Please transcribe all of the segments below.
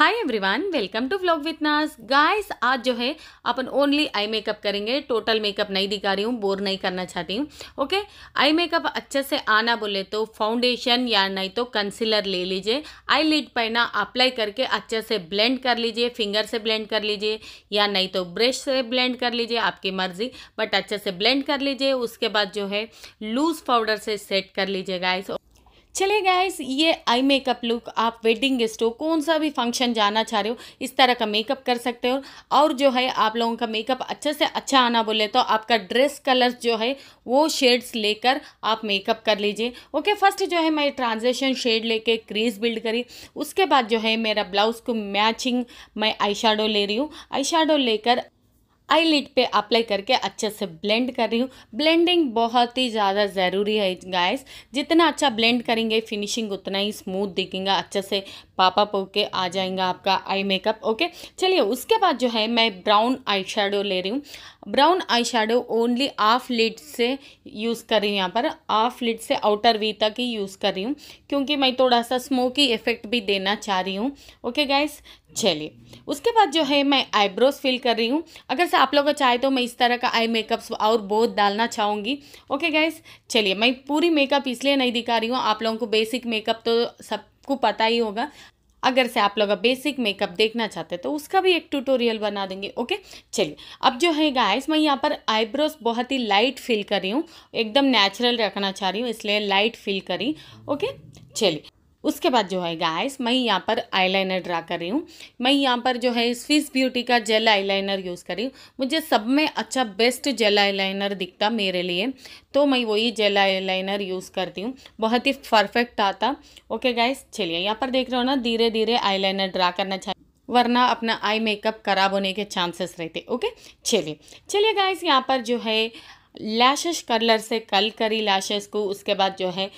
Hi everyone welcome to vlog with नास guys आज जो है, अपन ओनली आई मेकअप करेंगे. टोटल मेकअप नहीं दिखा रही हूँ बोर नहीं करना चाहती हूँ. ओके आई मेकअप अच्छे से आना बोले तो फाउंडेशन या नहीं तो कंसीलर ले लीजिए. आई लिड पहना अप्लाई करके अच्छे से ब्लेंड कर लीजिए. फिंगर से ब्लेंड कर लीजिए या नहीं तो ब्रश से ब्लेंड कर लीजिए, आपकी मर्ज़ी. बट अच्छे से ब्लेंड कर लीजिए. उसके बाद जो है लूज पाउडर से सेट कर लीजिए गाइस चलिए गाइस ये आई मेकअप लुक आप वेडिंग गेस्ट हो, कौन सा भी फ़ंक्शन जाना चाह रहे हो, इस तरह का मेकअप कर सकते हो। और जो है, आप लोगों का मेकअप अच्छे से अच्छा आना बोले तो आपका ड्रेस कलर जो है, वो शेड्स लेकर आप मेकअप कर लीजिए। ओके फ़र्स्ट जो है, मैं ट्रांजेक्शन शेड लेके क्रीज बिल्ड करी। उसके बाद जो है, मेरा ब्लाउज़ को मैचिंग मैं आई ले रही हूँ। आई लेकर आई लिड पे अप्लाई करके अच्छे से ब्लेंड कर रही हूँ। ब्लेंडिंग बहुत ही ज़्यादा ज़रूरी है गाइस जितना अच्छा ब्लेंड करेंगे फिनिशिंग उतना ही स्मूथ दिखेगा। अच्छे से पापा पोके आ जाएगा आपका आई मेकअप ओके चलिए, उसके बाद जो है, मैं ब्राउन आई ले रही हूँ। Brown eye shadow only half lid से यूज़ कर रही हूँ यहाँ पर। हाफ़ लिड से आउटर वी तक ही यूज़ कर रही हूँ, क्योंकि मैं थोड़ा सा स्मोकी इफ़ेक्ट भी देना चाह रही हूँ। ओके गाइस, चलिए। उसके बाद जो है मैं आईब्रोज फिल कर रही हूँ। अगर से आप लोग चाहे तो मैं इस तरह का आई मेकअप और बहुत डालना चाहूँगी। ओके गाइस, चलिए, मैं पूरी मेकअप इसलिए नहीं दिखा रही हूँ। आप लोगों को बेसिक मेकअप तो सबको पता ही होगा। अगर से आप लोग बेसिक मेकअप देखना चाहते हैं तो उसका भी एक ट्यूटोरियल बना देंगे ओके चलिए, अब जो है गाइस मैं यहाँ पर आईब्रोज बहुत ही लाइट फील कर रही हूँ, एकदम नेचुरल रखना चाह रही हूँ, इसलिए लाइट फील करी ओके चलिए उसके बाद जो है गाइस मैं यहाँ पर आईलाइनर ड्रा कर रही हूँ। मैं यहाँ पर जो है स्विस ब्यूटी का जेल आईलाइनर यूज़ कर रही हूँ। मुझे सब में अच्छा बेस्ट जेल आईलाइनर दिखता मेरे लिए तो मैं वही जेल आईलाइनर यूज़ करती हूँ। बहुत ही परफेक्ट आता। ओके गाइस चलिए, यहाँ पर देख रहे हो ना धीरे धीरे आई ड्रा करना चाहिए वरना अपना आई मेकअप खराब होने के चांसेस रहते। ओके चलिए चलिए गाइस यहाँ पर जो है लैशेस कलर से कल करी लैशेस को, उसके बाद जो है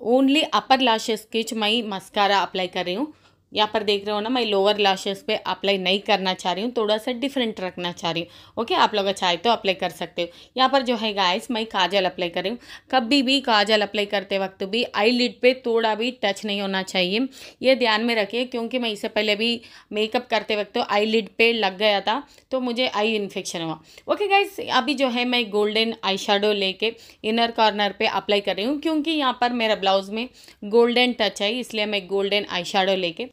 ओनली अपर लाशेस के मैं मस्कारा अप्लाई कर रही हूँ। यहाँ पर देख रहे हो ना, मैं लोअर लाशेस पे अप्लाई नहीं करना चाह रही हूँ थोड़ा सा डिफरेंट रखना चाह रही हूँ। ओके आप लोग चाहे तो अप्लाई कर सकते हो। यहाँ पर जो है गाइस मैं काजल अप्लाई कर रही हूँ। कभी भी काजल अप्लाई करते वक्त भी आई लिड पर थोड़ा भी टच नहीं होना चाहिए। ये ध्यान में रखिए, क्योंकि मैं इससे पहले भी मेकअप करते वक्त आई लिड पर लग गया था तो मुझे आई इन्फेक्शन हुआ। ओके गाइस अभी जो है मैं गोल्डन आई शेडो लेके इनर कॉर्नर पर अप्लाई कर रही हूँ, क्योंकि यहाँ पर मेरा ब्लाउज में गोल्डन टच है, इसलिए मैं गोल्डन आई शेडो लेके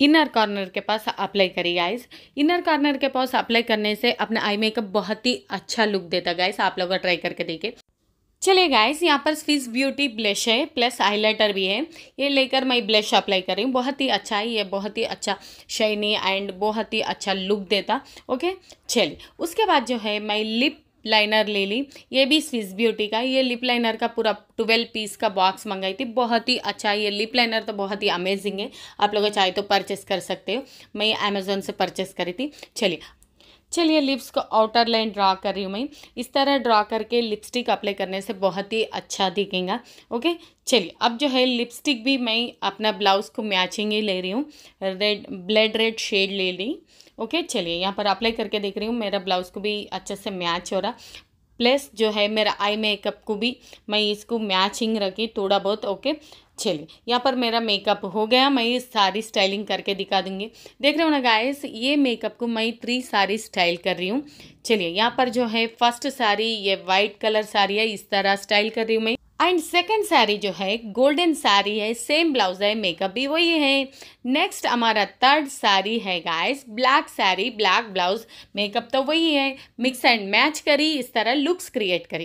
इनर कॉर्नर के पास अप्लाई करिए गाइस इनर कॉर्नर के पास अप्लाई करने से अपना आई मेकअप बहुत ही अच्छा लुक देता गाइस आप लोग ट्राई करके देखिए। चलिए गाइस यहाँ पर स्विस ब्यूटी ब्लश है प्लस हाइलाइटर भी है। ये लेकर मैं ब्लश अप्लाई कर रही हूँ। बहुत ही अच्छा है, ये बहुत ही अच्छा शाइनी एंड बहुत ही अच्छा लुक देता ओके चलिए, उसके बाद जो है मैं लिप लाइनर ले ली। ये भी स्विस ब्यूटी का, ये लिप लाइनर का पूरा ट्वेल्व पीस का बॉक्स मंगाई थी। बहुत ही अच्छा ये लिप लाइनर तो बहुत ही अमेजिंग है। आप लोग चाहे तो परचेस कर सकते हो। मैं ये अमेज़ोन से परचेस करी थी। चलिए चलिए लिप्स को आउटर लाइन ड्रा कर रही हूँ मैं। इस तरह ड्रा करके लिपस्टिक अप्लाई करने से बहुत ही अच्छा दिखेगा। ओके चलिए, अब जो है लिपस्टिक भी मैं अपना ब्लाउज़ को मैचिंग ही ले रही हूँ। रेड ब्लड रेड शेड ले ली। ओके, चलिए, यहाँ पर अप्लाई करके देख रही हूँ। मेरा ब्लाउज़ को भी अच्छे से मैच हो रहा। प्लस जो है, मेरा आई मेकअप को भी मैं इसको मैचिंग रखी थोड़ा बहुत, ओके। चलिए, यहाँ पर मेरा मेकअप हो गया। मैं सारी स्टाइलिंग करके दिखा दूँगी। देख रहे हो ना गाइस ये मेकअप को मैं थ्री सारी स्टाइल कर रही हूँ। चलिए, यहाँ पर जो है, फ़र्स्ट साड़ी ये वाइट कलर साड़ी है, इस तरह स्टाइल कर रही हूँ मैं। एंड सेकेंड साड़ी जो है, गोल्डन साड़ी है, सेम ब्लाउज है, मेकअप भी वही है। नेक्स्ट हमारा थर्ड साड़ी है guys black sari black blouse, makeup तो वही है। मिक्स एंड मैच करी, इस तरह लुक्स क्रिएट करी।